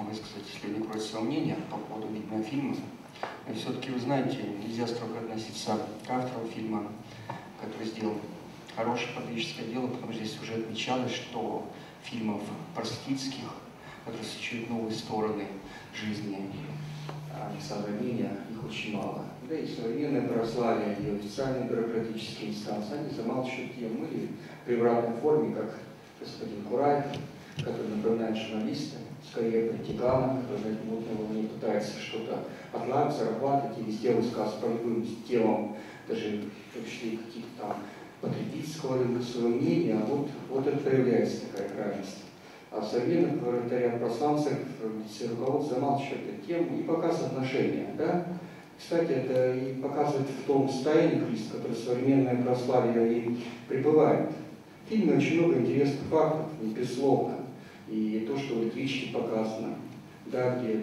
высказать, если не свое мнение по поводу фильма. И все-таки, вы знаете, нельзя строго относиться к автору фильма, который сделал хорошее подвижеское дело, потому что здесь уже отмечалось, что фильмов просветительских, которые освещают новые стороны жизни Александра Меня, их очень мало. Да и современное православие, и официальные бюрократические инстанции, они замалчивают тему или при обратной форме, как господин Кураев, который напоминает журналиста, скорее политикана, который на этой мутной волне пытается что-то отлавить, зарабатывать и везде высказывать по любым темам, даже в том числе каких-то там потребительского рынка, свое мнение, а вот, вот это проявляется такая крайность. А в современных пролетариат пространствах руководство замалчивает эту тему и показывает отношения. Да? Кстати, это и показывает в том состоянии Христа, которое современное православие и пребывает. В фильме очень много интересных фактов, безусловно. И то, что в Литвичке показано, да, где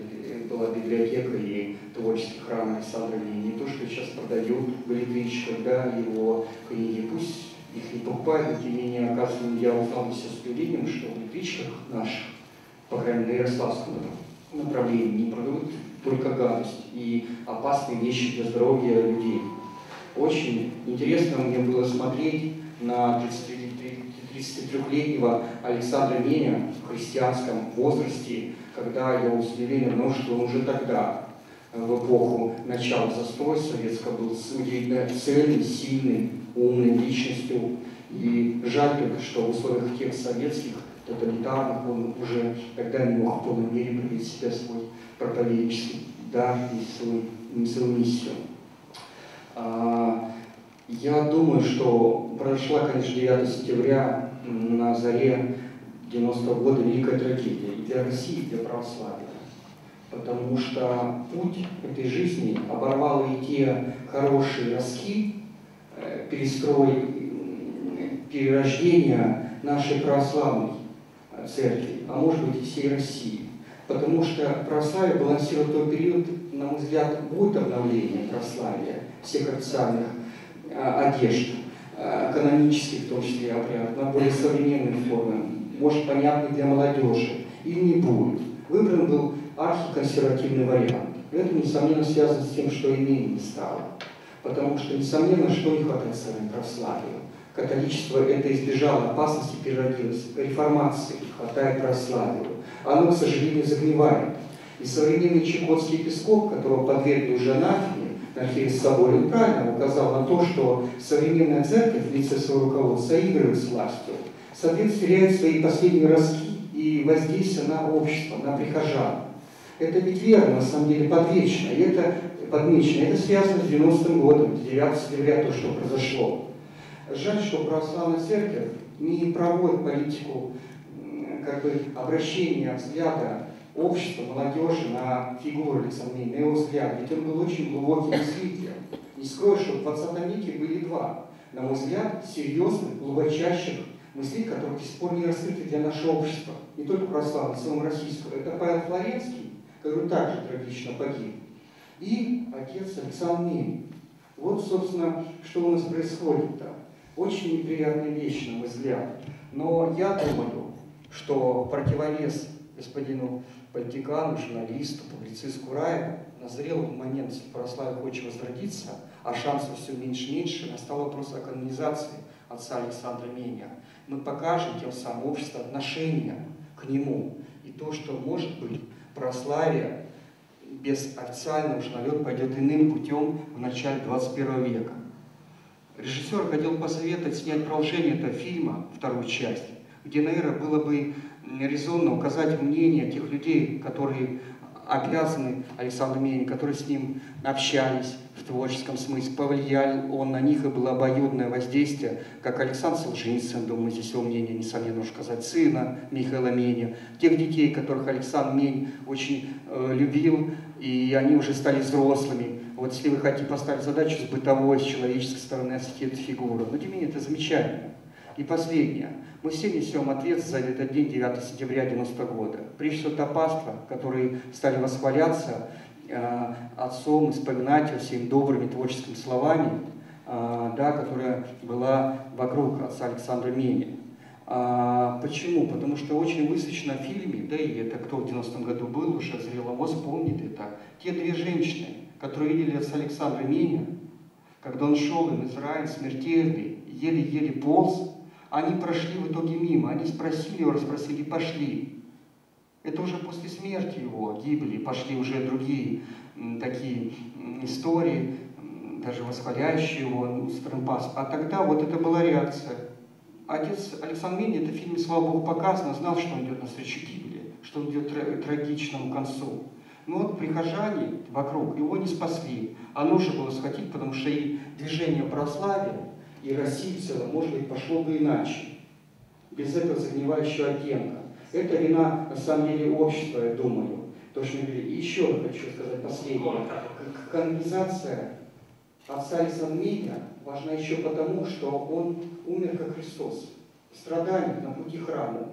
была библиотека и творческий храм Александра Ленина, не то, что сейчас продают в Литвичках, да, его книги, пусть их не покупают, тем не менее, оказывается, я узнал все с удивлением, что в Литвичках наших, по крайней мере, на Ярославском направлении не продают только гадость и опасные вещи для здоровья людей. Очень интересно мне было смотреть на 33-летнего Александра Меня в христианском возрасте, когда я удивлением узнал, что он уже тогда, в эпоху начала застоя советского, был удивительно цельный, сильный, умной личностью. И жаль только, что в условиях тех советских, тоталитарных, он уже тогда не мог в полной мере проявить себя свой проповеднический дар и свою, свою миссию. А, я думаю, что прошла, конечно, 9 сентября на заре 90 -го года великая трагедия и для России, и для православия. Потому что путь этой жизни оборвал и те хорошие ростки, э, перестрой, перерождения нашей православной церкви, а может быть и всей России. Потому что православие балансирует тот период, на мой взгляд, будет обновление православия всех официальных одежд, а, канонических в том числе обряд, на более современные формы, может понятный для молодежи, или не будет. Выбран был архиконсервативный вариант. Это, несомненно, связано с тем, что имение не стало. Потому что, несомненно, что не хватает самой православию. Католичество это избежало опасности, переродилось. Реформации хватает православию. Оно, к сожалению, загнивает. И современный чекотский епископ, которого подвергли уже анафеме, Архиерей Соборин правильно указал на то, что современная церковь в лице своего руководства заигрывает с властью, соответственно, теряет свои последние ростки и воздействие на общество, на прихожан. Это ведь верно, на самом деле, подвечно. И это подмечено. Это связано с 90-м годом, с 9 сентября, то, что произошло. Жаль, что православная церковь не проводит политику как бы обращения взгляда общества, молодежи на фигуру Александра на его взгляд. Ведь он был очень глубоким мыслителем. Не скрою, что в 20 веке были два, на мой взгляд, серьезных, глубочайших мыслей, которые до сих пор не раскрыты для нашего общества. Не только православного, но целом российского. Это Павел Флоренский, который также трагично погиб, и отец Александр Мень. Вот, собственно, что у нас происходит-то. Очень неприятная вещь, на мой взгляд. Но я думаю, что противовес господину политикану, журналисту, публицисту Раеву назрел момент, если православие хочет возродиться, а шансов все меньше и меньше, настал вопрос о канонизации отца Александра Меня. Мы покажем тем самым обществу отношение к нему и то, что, может быть, православие без официального наверное, пойдет иным путем в начале 21 века. Режиссер хотел посоветовать снять продолжение этого фильма, вторую часть, наверное, было бы резонно указать мнение тех людей, которые обязаны Александру Менин, которые с ним общались в творческом смысле, повлиял он на них, и было обоюдное воздействие, как Александр Солженицын, думаю, здесь его мнение, несомненно, нужно сказать, сына Михаила Меня, тех детей, которых Александр Мень очень э, любил, и они уже стали взрослыми. Вот если вы хотите поставить задачу с бытовой, с человеческой стороны осветить эту фигуру, но тем не менее это замечательно. И последнее. Мы все несем ответственность за этот день 9 сентября 90 года. Прежде всего, топаства, которые стали восхваляться э, отцом, вспоминать его всеми добрыми творческими словами, э, да, которая была вокруг отца Александра Мени. А, почему? Потому что очень высочно в фильме, да и это кто в 90-м году был уже, зреловоз помнит это, те две женщины, которые видели с Александра Меня, когда он шел им Израиль смертельный, еле-еле полз, они прошли в итоге мимо, они спросили его, расспросили, пошли. Это уже после смерти его, гибели, пошли уже другие такие истории, даже восхваляющие его Стромпас. А тогда вот это была реакция. Отец Александр Мини, это в фильме, слава Богу, показано, знал, что он идет на встречу гибели, что он идет к трагичному концу. Но вот прихожане вокруг его не спасли. А нужно было схватить, потому что и движение православия, и целом, может быть, пошло бы иначе. Без этого загнивающего оттенка. Это вина, на самом деле, общества, я думаю. То, что мы говорили. И еще хочу сказать последнее. Канонизация отца Александра важна еще потому, что он умер как Христос. Страдание на пути храма.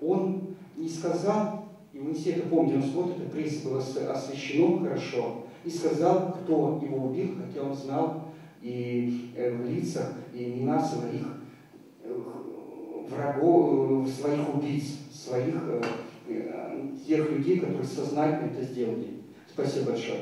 Он не сказал, и мы все это помним, вот это пресса было освящено хорошо, и сказал, кто его убил, хотя он знал и э, в лицах, и имена своих э, врагов, э, своих убийц, своих тех людей, которые сознательно это сделали. Спасибо большое.